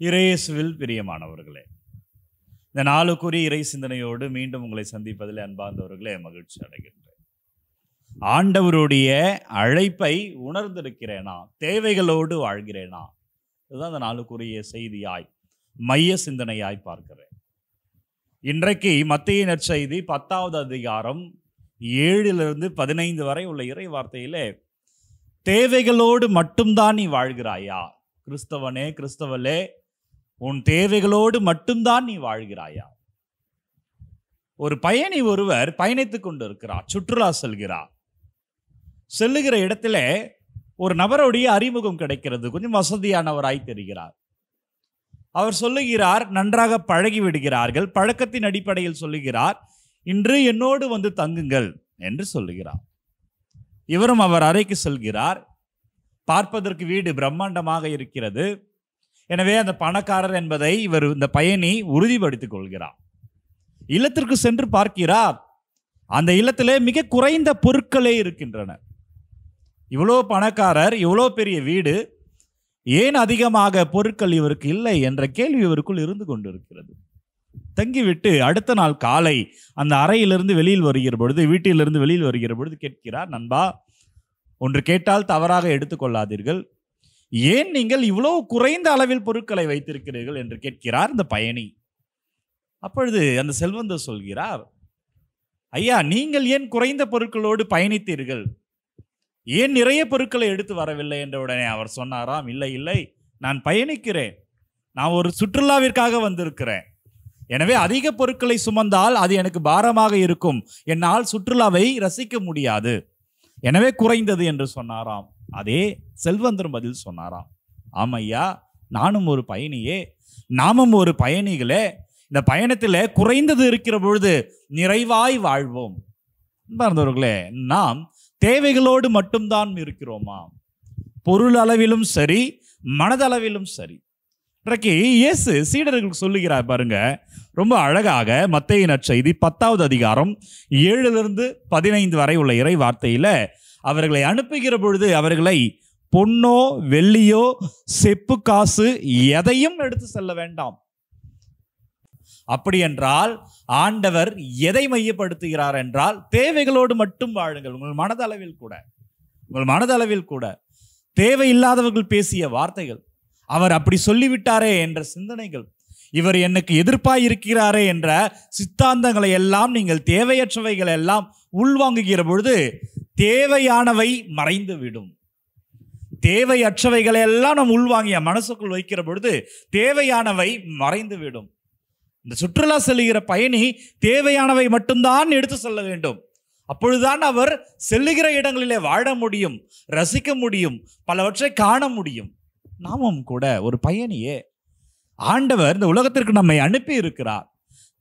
இறையேசுவில் பிரியமானவர்களே இந்த நாளுக்குரிய இறை சிந்தனையோடு மீண்டும் உங்களை சந்திப்பதில் அன்பார்ந்தவர்களே மகிழ்ச்சி அடைகின்றேன். ஆண்டவருடைய அழைப்பை உணர்ந்திருக்கிறேனா தேவைகளோடு வாழ்கிறேனா இதுதான் இந்த நாளுக்குரிய செய்தியாய் மைய சிந்தனையாய் பார்க்கிறேன். இன்றைக்கு மத்திய நற்செய்தி பத்தாவது அதிகாரம் ஏழிலிருந்து பதினைந்து வரை உள்ள இறை வார்த்தையிலே தேவைகளோடு மட்டும்தான் நீ வாழ்கிறாயா? கிறிஸ்தவனே கிறிஸ்தவலே உன் தேவைகளோடு மட்டும்தான் நீ வாழ்கிறாயா? ஒரு பயணி ஒருவர் பயணித்துக் கொண்டிருக்கிறார் சுற்றுலா செல்கிறார். செல்லுகிற இடத்துல ஒரு நபருடைய அறிமுகம் கிடைக்கிறது கொஞ்சம் வசதியானவராய் தெரிகிறார். அவர் சொல்லுகிறார் நன்றாக பழகி விடுகிறார்கள் பழக்கத்தின் அடிப்படையில் சொல்லுகிறார் இன்று என்னோடு வந்து தங்குங்கள் என்று சொல்லுகிறார். இவரும் அவர் அறைக்கு செல்கிறார். பார்ப்பதற்கு வீடு பிரம்மாண்டமாக இருக்கிறது. எனவே அந்த பணக்காரர் என்பதை இவர் இந்த பயணி உறுதிப்படுத்திக் கொள்கிறார். இல்லத்திற்கு சென்று பார்க்கிறார். அந்த இல்லத்திலே மிக குறைந்த பொருட்களே இருக்கின்றன. இவ்வளோ பணக்காரர் இவ்வளோ பெரிய வீடு ஏன் அதிகமாக பொருட்கள் இவருக்கு இல்லை என்ற கேள்வி இவருக்குள் இருந்து கொண்டிருக்கிறது. தங்கிவிட்டு அடுத்த நாள் காலை அந்த அறையிலிருந்து வெளியில் வருகிற பொழுது வீட்டிலிருந்து வெளியில் வருகிற பொழுது கேட்கிறார் நண்பா ஒன்று கேட்டால் தவறாக எடுத்துக்கொள்ளாதீர்கள் ஏன் நீங்கள் இவ்வளவு குறைந்த அளவில் பொருட்களை வைத்திருக்கிறீர்கள் என்று கேட்கிறார் இந்த பயணி. அப்பொழுது அந்த செல்வந்தர் சொல்கிறார் ஐயா நீங்கள் ஏன் குறைந்த பொருட்களோடு பயணித்தீர்கள்? ஏன் நிறைய பொருட்களை எடுத்து வரவில்லை? என்ற உடனே அவர் சொன்னாராம் இல்லை இல்லை நான் பயணிக்கிறேன். நான் ஒரு சுற்றுலாவிற்காக வந்திருக்கிறேன். எனவே அதிக பொருட்களை சுமந்தால் அது எனக்கு பாரமாக இருக்கும். என்னால் சுற்றுலாவை ரசிக்க முடியாது. எனவே குறைந்தது என்று சொன்னாராம். அதே செல்வந்தர் பதில் சொன்னாராம். ஆமையா நானும் ஒரு பயணியே. நாமும் ஒரு பயணிகளே. இந்த பயணத்தில் குறைந்தது இருக்கிற பொழுது நிறைவாய் வாழ்வோம். அன்பார்ந்தவர்களே நாம் தேவைகளோடு மட்டும்தான் இருக்கிறோமா? பொருள் அளவிலும் சரி மனதளவிலும் சரி. இன்றைக்கு இயேசு சீடர்களுக்கு சொல்லுகிறார் பாருங்க. ரொம்ப அழகாக மத்திய நற்செய்தி பத்தாவது அதிகாரம் ஏழுலேருந்து பதினைந்து வரை உள்ள இறை வார்த்தையில் அவர்களை அனுப்புகிற பொழுது அவர்களை பொன்னோ வெள்ளியோ செப்பு காசு எதையும் எடுத்து செல்ல வேண்டாம். அப்படி என்றால் ஆண்டவர் எதை மையப்படுத்துகிறார் என்றால் தேவைகளோடு மட்டும் வாழுங்கள். உங்கள் மனதளவில் கூட. உங்கள் மனதளவில் கூட. தேவையில்லாதவர்கள் பேசிய வார்த்தைகள். அவர் அப்படி சொல்லிவிட்டாரே என்ற சிந்தனைகள். இவர் எனக்கு எதிர்ப்பாய் இருக்கிறாரே என்ற சித்தாந்தங்களை எல்லாம் நீங்கள் தேவையற்றவைகள் எல்லாம் உள்வாங்குகிற பொழுது தேவையானவை மறைந்து விடும் தேவையற்றவைகளை எல்லாம் நம் உள்வாங்கிய மனசுக்குள் வைக்கிற பொழுது தேவையானவை மறைந்து விடும் இந்த சுற்றுலா செல்லுகிற பயணி தேவையானவை மட்டும்தான் எடுத்து செல்ல வேண்டும். அப்பொழுதுதான் அவர் செல்லுகிற இடங்களிலே வாழ முடியும் ரசிக்க முடியும் பலவற்றை காண முடியும். நாமும் கூட ஒரு பயணியே. ஆண்டவர் இந்த உலகத்திற்கு நம்மை அனுப்பி இருக்கிறார்.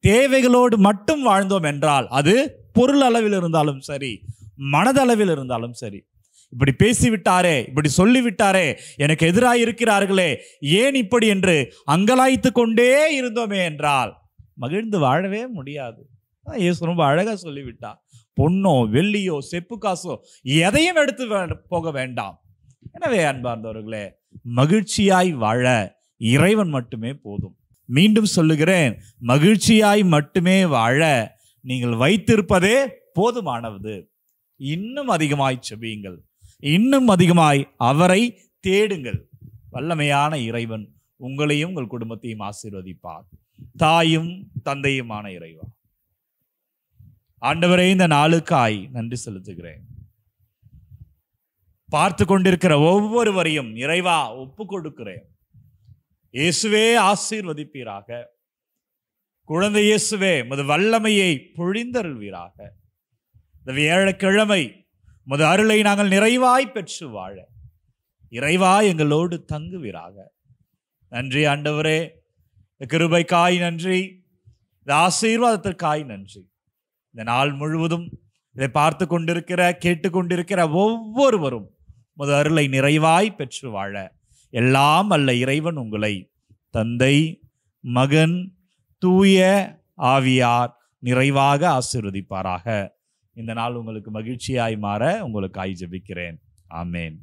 தேவைகளோடு மட்டும் வாழ்ந்தோம் என்றால் அது பொருள் அளவில் இருந்தாலும் சரி மனதளவில் இருந்தாலும் சரி. இப்படி பேசிவிட்டாரே இப்படி சொல்லிவிட்டாரே எனக்கு எதிராக இருக்கிறார்களே ஏன் இப்படி என்று அங்கலாய்த்து கொண்டே இருந்தோமே என்றால் மகிழ்ந்து வாழவே முடியாது. இயேசு ரொம்ப அழகாக சொல்லிவிட்டா பொண்ணோ வெள்ளியோ செப்பு காசோ எதையும் எடுத்து போக வேண்டாம். எனவே அன்பார்ந்தவர்களே மகிழ்ச்சியாய் வாழ இறைவன் மட்டுமே போதும். மீண்டும் சொல்லுகிறேன் மகிழ்ச்சியாய் மட்டுமே வாழ நீங்கள் வைத்திருப்பதே போதுமானது. இன்னும் அதிகமாய் செபியுங்கள். இன்னும் அதிகமாய் அவரை தேடுங்கள். வல்லமையான இறைவன் உங்களையும் உங்கள் குடும்பத்தையும் ஆசீர்வதிப்பார். தாயும் தந்தையுமான இறைவா. ஆண்டவரே இந்த நாளுக்காய் நன்றி செலுத்துகிறேன். பார்த்து கொண்டிருக்கிற ஒவ்வொருவரையும் இறைவா ஒப்பு கொடுக்கிறேன். இயேசுவே ஆசீர்வதிப்பீராக. குழந்தை இயேசுவே மது வல்லமையை பொழிந்தருள்வீராக. இந்த வியாழக்கிழமை மது அருளை நாங்கள் நிறைவாய் பெற்று வாழ இறைவா எங்களோடு தங்குவீராக. நன்றி ஆண்டவரே. கிருபைக்காய் நன்றி. இந்த ஆசீர்வாதத்திற்காய் நன்றி. இந்த நாள் முழுவதும் இதை பார்த்து கொண்டிருக்கிற கேட்டுக்கொண்டிருக்கிற ஒவ்வொருவரும் முத அருளை நிறைவாய் பெற்று வாழ எல்லாம் அல்ல இறைவன் உங்களை தந்தை மகன் தூய ஆவியார் நிறைவாக ஆசிர்வதிப்பாராக. இந்த நாள் உங்களுக்கு மகிழ்ச்சியாய் மாற உங்களுக்காய் ஜபிக்கிறேன். ஆமேன்.